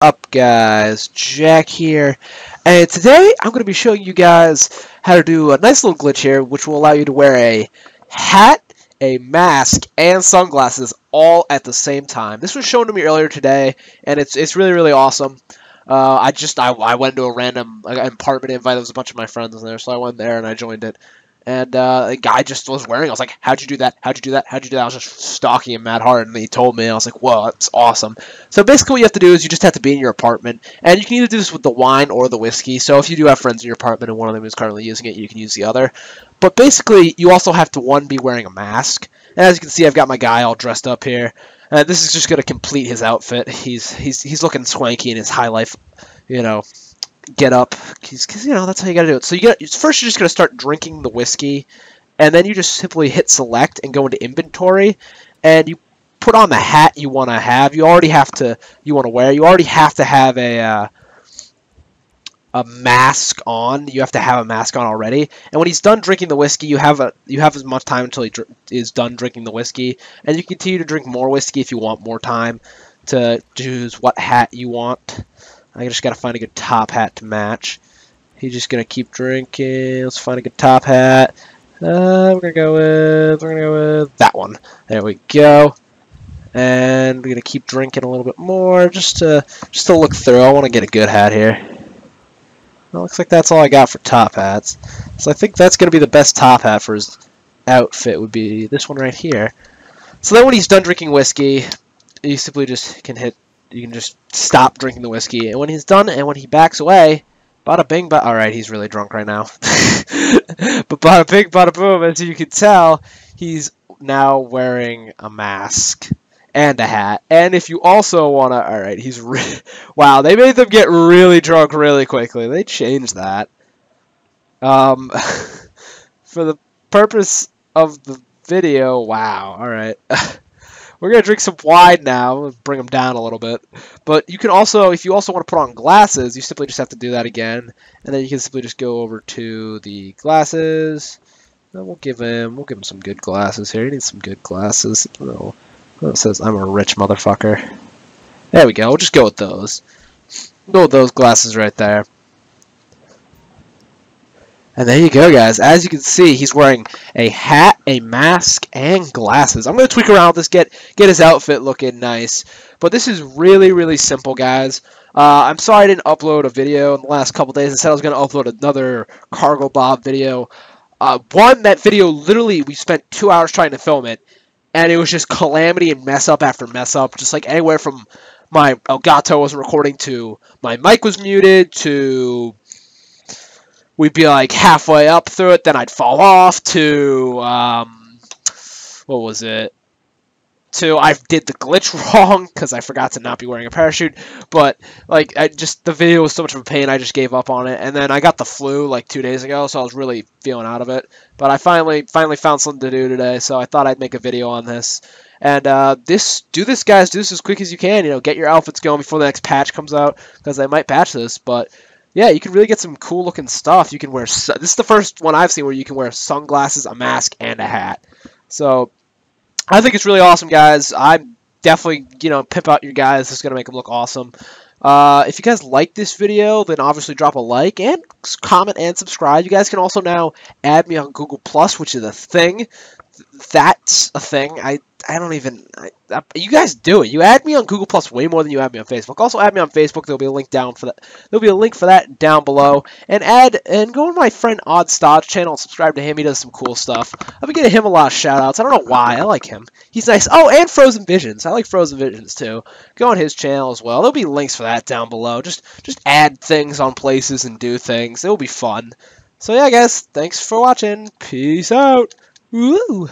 up guys? Jack here. And today I'm going to be showing you guys how to do a nice little glitch here which will allow you to wear a hat a mask and sunglasses all at the same time. This was shown to me earlier today and it's it's really really awesome. Uh, I just I, I went to a random apartment invite. There was a bunch of my friends in there so I went there and I joined it and uh, a guy just was wearing. I was like, "How'd you do that? How'd you do that? How'd you do that?" I was just stalking him mad hard, and he told me. I was like, "Whoa, that's awesome!" So basically, what you have to do is you just have to be in your apartment, and you can either do this with the wine or the whiskey. So if you do have friends in your apartment and one of them is currently using it, you can use the other. But basically, you also have to one be wearing a mask. And as you can see, I've got my guy all dressed up here. Uh, this is just going to complete his outfit. He's he's he's looking swanky in his high life, you know, get up because you know that's how you got to do it. So you get first you're just gonna start drinking the whiskey, and then you just simply hit select and go into inventory, and you put on the hat you want to have. You already have to you want to wear. You already have to have a uh, a mask on. You have to have a mask on already. And when he's done drinking the whiskey, you have a you have as much time until he is done drinking the whiskey, and you continue to drink more whiskey if you want more time to choose what hat you want. I just gotta find a good top hat to match. He's just gonna keep drinking. Let's find a good top hat. Uh, we're gonna go with we're gonna go with that one. There we go. And we're gonna keep drinking a little bit more just to just to look through. I want to get a good hat here. Well, looks like that's all I got for top hats. So I think that's gonna be the best top hat for his outfit. Would be this one right here. So then when he's done drinking whiskey, you simply just can hit you can just stop drinking the whiskey. And when he's done, and when he backs away, bada bing, but all right, he's really drunk right now. but bada bing, bada boom, as you can tell, he's now wearing a mask and a hat. And if you also want to, all right, he's wow, they made them get really drunk really quickly. They changed that. Um, for the purpose of the video, wow, all right. We're gonna drink some wine now, bring them down a little bit. But you can also, if you also want to put on glasses, you simply just have to do that again, and then you can simply just go over to the glasses. And we'll give him, we'll give him some good glasses here. He needs some good glasses. Oh, it says I'm a rich motherfucker. There we go. We'll just go with those. Go with those glasses right there. And there you go, guys. As you can see, he's wearing a hat, a mask, and glasses. I'm going to tweak around this, get, get his outfit looking nice. But this is really, really simple, guys. Uh, I'm sorry I didn't upload a video in the last couple days. I said I was going to upload another Cargobob video. Uh, one, that video, literally, we spent two hours trying to film it. And it was just calamity and mess up after mess up. Just like anywhere from my Elgato wasn't recording to my mic was muted to we'd be like halfway up through it, then I'd fall off to um, what was it? To I did the glitch wrong because I forgot to not be wearing a parachute. But like I just the video was so much of a pain, I just gave up on it. And then I got the flu like two days ago, so I was really feeling out of it. But I finally finally found something to do today, so I thought I'd make a video on this. And uh, this, do this, guys. Do this as quick as you can. You know, get your outfits going before the next patch comes out, because they might patch this. But yeah, you can really get some cool looking stuff. You can wear this is the first one I've seen where you can wear sunglasses, a mask, and a hat. So I think it's really awesome, guys. I'm definitely you know pimp out your guys. It's gonna make them look awesome. Uh, if you guys like this video, then obviously drop a like and comment and subscribe. You guys can also now add me on Google Plus, which is a thing. That's a thing. I I don't even. I, I, you guys do it. You add me on Google Plus way more than you add me on Facebook. Also, add me on Facebook. There'll be a link down for that. There'll be a link for that down below. And add and go to my friend Odd Stodd's channel and subscribe to him. He does some cool stuff. I've been getting him a lot of shout outs. I don't know why. I like him. He's nice. Oh, and Frozen Visions. I like Frozen Visions too. Go on his channel as well. There'll be links for that down below. Just just add things on places and do things. It'll be fun. So yeah, guys. Thanks for watching. Peace out. Woo.